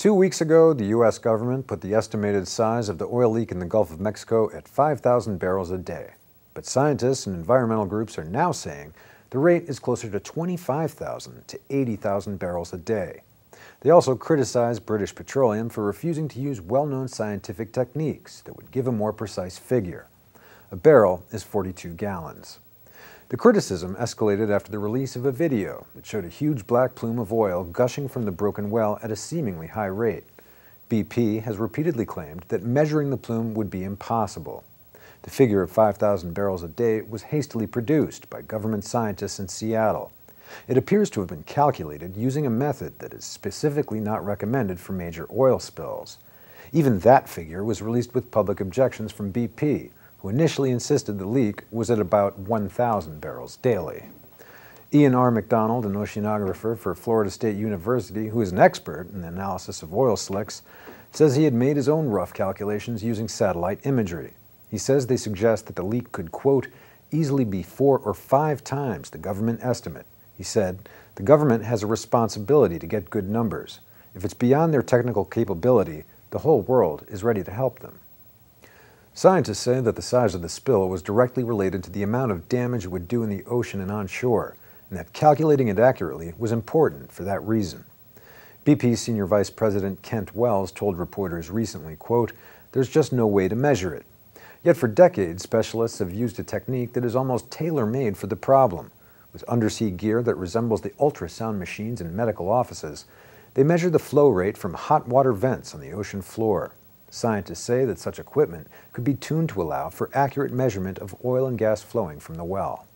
Two weeks ago, the U.S. government put the estimated size of the oil leak in the Gulf of Mexico at 5,000 barrels a day. But scientists and environmental groups are now saying the rate is closer to 25,000 to 80,000 barrels a day. They also criticize British Petroleum for refusing to use well-known scientific techniques that would give a more precise figure. A barrel is 42 gallons. The criticism escalated after the release of a video that showed a huge black plume of oil gushing from the broken well at a seemingly high rate. BP has repeatedly claimed that measuring the plume would be impossible. The figure of 5,000 barrels a day was hastily produced by government scientists in Seattle. It appears to have been calculated using a method that is specifically not recommended for major oil spills. Even that figure was released with public objections from BP, who initially insisted the leak was at about 1,000 barrels daily. Ian R. MacDonald, an oceanographer for Florida State University, who is an expert in the analysis of oil slicks, says he had made his own rough calculations using satellite imagery. He says they suggest that the leak could, quote, easily be four or five times the government estimate. He said, the government has a responsibility to get good numbers. If it's beyond their technical capability, the whole world is ready to help them. Scientists say that the size of the spill was directly related to the amount of damage it would do in the ocean and onshore, and that calculating it accurately was important for that reason. BP Senior Vice President Kent Wells told reporters recently, quote, there's just no way to measure it. Yet for decades, specialists have used a technique that is almost tailor-made for the problem. With undersea gear that resembles the ultrasound machines in medical offices, they measure the flow rate from hot water vents on the ocean floor. Scientists say that such equipment could be tuned to allow for accurate measurement of oil and gas flowing from the well.